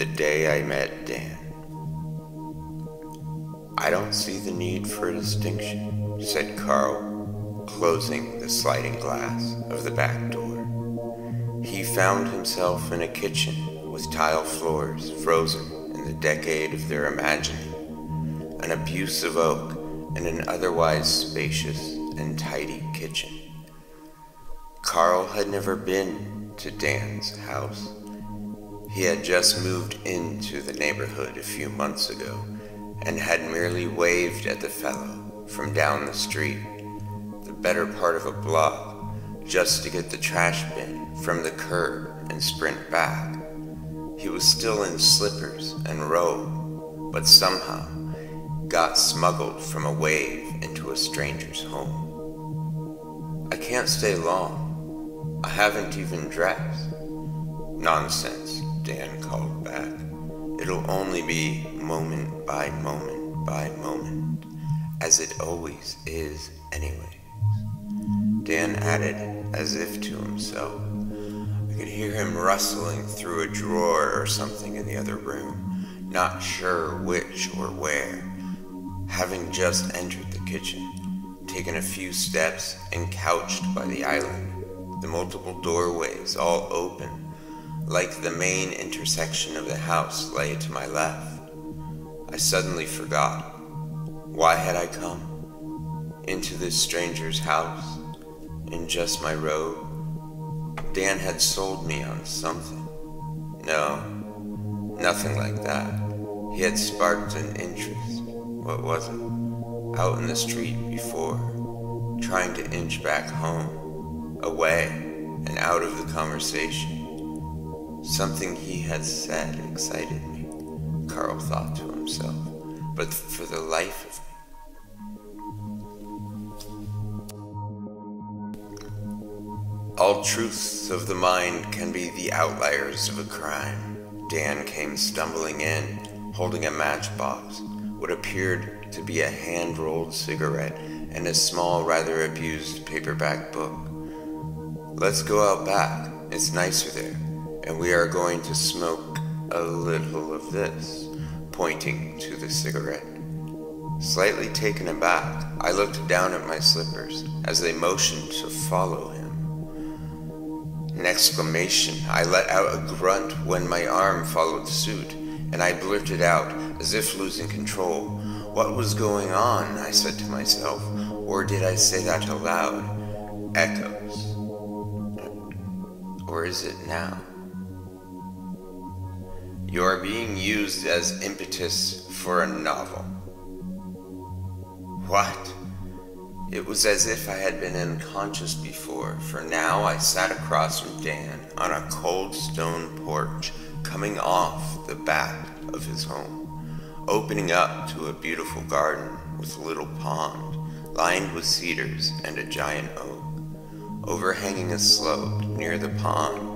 the day I met Dan. I don't see the need for a distinction, said Carl, closing the sliding glass of the back door. He found himself in a kitchen with tile floors frozen in the decade of their imagining, an abuse of oak, and an otherwise spacious and tidy kitchen. Carl had never been to Dan's house. He had just moved into the neighborhood a few months ago and had merely waved at the fellow from down the street, the better part of a block, just to get the trash bin from the curb and sprint back. He was still in slippers and robe, but somehow got smuggled from a wave into a stranger's home. I can't stay long. I haven't even dressed. Nonsense, Dan called back. It'll only be moment by moment by moment, as it always is anyways. Dan added, as if to himself. I could hear him rustling through a drawer or something in the other room, not sure which or where. Having just entered the kitchen, taken a few steps and couched by the island, the multiple doorways all open like the main intersection of the house lay to my left. I suddenly forgot. Why had I come? Into this stranger's house? In just my robe? Dan had sold me on something. No, nothing like that. He had sparked an interest. What was it? Out in the street before, trying to inch back home, away and out of the conversation. Something he had said excited me, Carl thought to himself, but for the life of me. All truths of the mind can be the outliers of a crime. Dan came stumbling in, holding a matchbox, what appeared to be a hand rolled cigarette, and a small, rather abused paperback book. Let's go out back. It's nicer there and we are going to smoke a little of this, pointing to the cigarette. Slightly taken aback, I looked down at my slippers as they motioned to follow him. An exclamation, I let out a grunt when my arm followed suit, and I blurted out, as if losing control, What was going on? I said to myself, or did I say that aloud? Echoes. Or is it now? You are being used as impetus for a novel. What? It was as if I had been unconscious before, for now I sat across from Dan on a cold stone porch coming off the back of his home, opening up to a beautiful garden with a little pond lined with cedars and a giant oak, overhanging a slope near the pond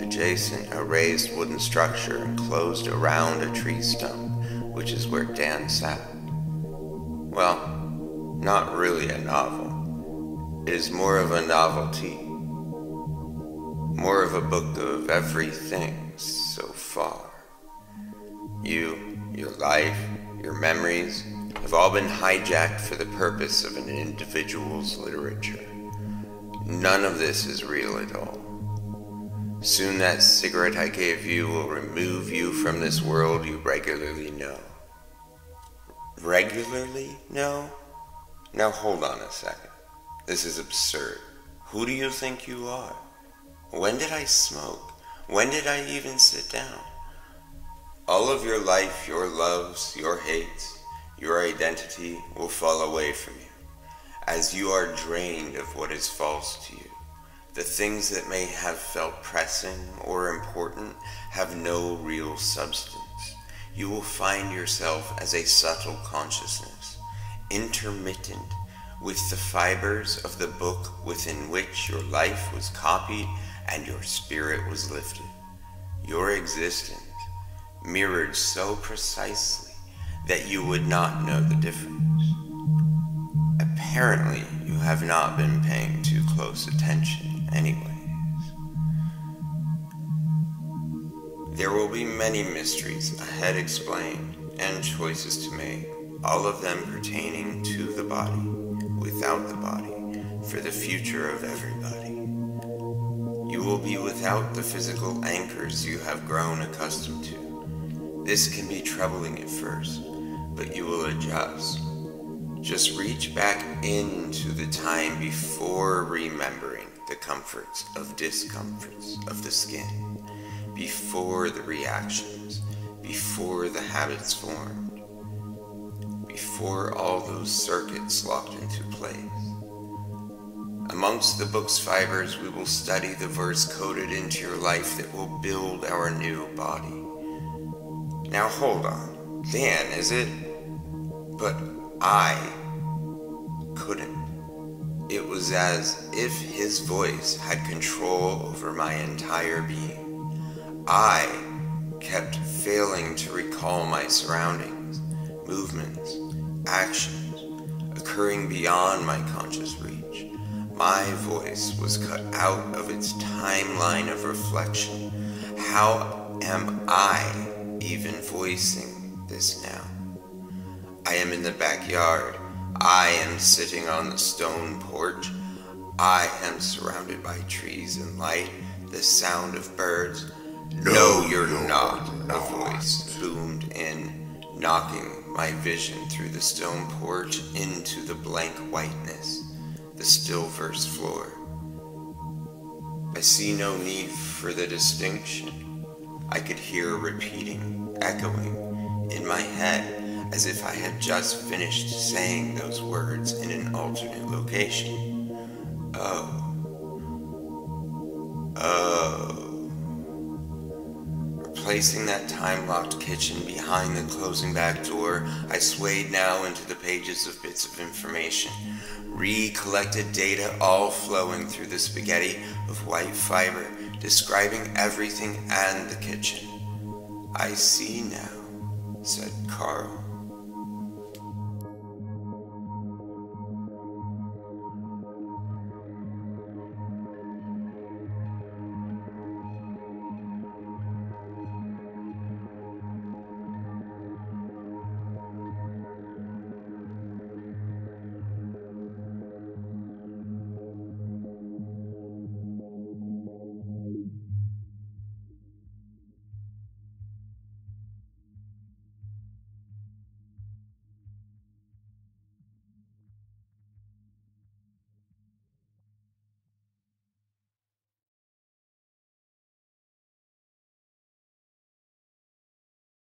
adjacent a raised wooden structure enclosed around a tree stump, which is where Dan sat. Well, not really a novel. It is more of a novelty. More of a book of everything so far. You, your life, your memories have all been hijacked for the purpose of an individual's literature. None of this is real at all. Soon that cigarette I gave you will remove you from this world you regularly know. Regularly know? Now hold on a second. This is absurd. Who do you think you are? When did I smoke? When did I even sit down? All of your life, your loves, your hates, your identity will fall away from you as you are drained of what is false to you. The things that may have felt pressing or important have no real substance. You will find yourself as a subtle consciousness, intermittent with the fibers of the book within which your life was copied and your spirit was lifted. Your existence mirrored so precisely that you would not know the difference. Apparently, you have not been paying too close attention anyways. There will be many mysteries ahead explained and choices to make, all of them pertaining to the body, without the body, for the future of everybody. You will be without the physical anchors you have grown accustomed to. This can be troubling at first, but you will adjust. Just reach back into the time before remembering the comforts of discomforts of the skin, before the reactions, before the habits formed, before all those circuits locked into place. Amongst the book's fibers, we will study the verse coded into your life that will build our new body. Now hold on. Dan, is it? But I couldn't. It was as if his voice had control over my entire being. I kept failing to recall my surroundings, movements, actions, occurring beyond my conscious reach. My voice was cut out of its timeline of reflection. How am I even voicing this now? I am in the backyard I am sitting on the stone porch. I am surrounded by trees and light, the sound of birds. No, no you're, not, a voice boomed in, knocking my vision through the stone porch into the blank whiteness, the still verse floor. I see no need for the distinction. I could hear repeating, echoing in my head as if I had just finished saying those words in an alternate location. Oh. Oh. Replacing that time locked kitchen behind the closing back door, I swayed now into the pages of bits of information. Recollected data all flowing through the spaghetti of white fiber, describing everything and the kitchen. I see now, said Carl.